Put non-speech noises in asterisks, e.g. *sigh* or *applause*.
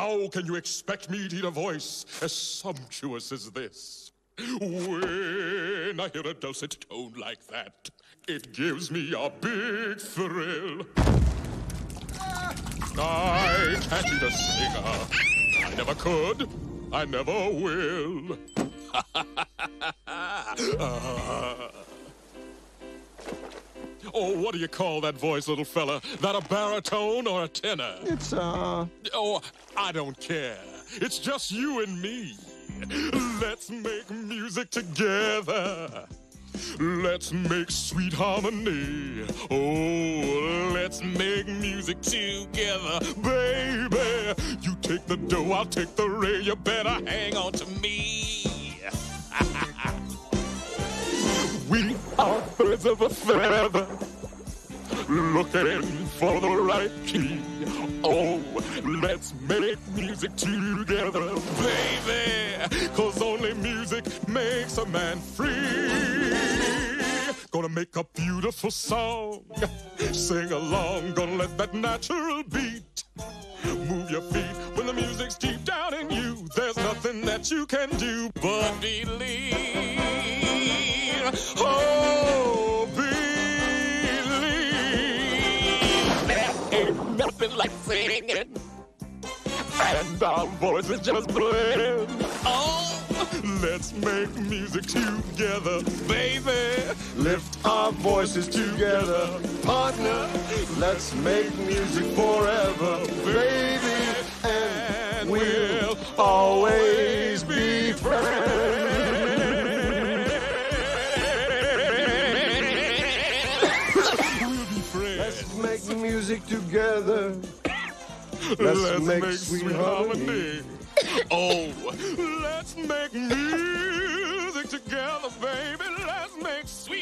How can you expect me to hear a voice as sumptuous as this? When I hear a dulcet tone like that, it gives me a big thrill. I can't be the singer. I never could. I never will. *laughs* Ah. Oh, what do you call that voice, little fella? That a baritone or a tenor? It's, uh... Oh, I don't care. It's just you and me. Let's make music together. Let's make sweet harmony. Oh, let's make music together, baby. You take the do, I'll take the re. You better hang on to me. Birds of a feather, looking for the right key. Oh, let's make music together, baby. Cause only music makes a man free. Gonna make a beautiful song. Sing along, gonna let that natural beat move your feet when the music's deep down in you. There's nothing that you can do but believe. Oh, And our voices just blend. Oh, let's make music together, baby. Lift our voices together, partner. Let's make music forever, baby. And we'll always be friends. we'll be friends. Let's make music together. Let's, Let's make, make, sweet, harmony. harmony. *laughs* oh, let's make music together, baby. Let's make sweet.